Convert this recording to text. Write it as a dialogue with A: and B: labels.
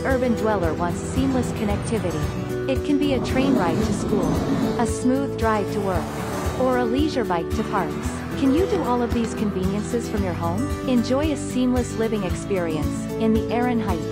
A: The urban dweller wants seamless connectivity. It can be a train ride to school, a smooth drive to work, or a leisure bike to parks. Can you do all of these conveniences from your home? Enjoy a seamless living experience in the Erin Heights.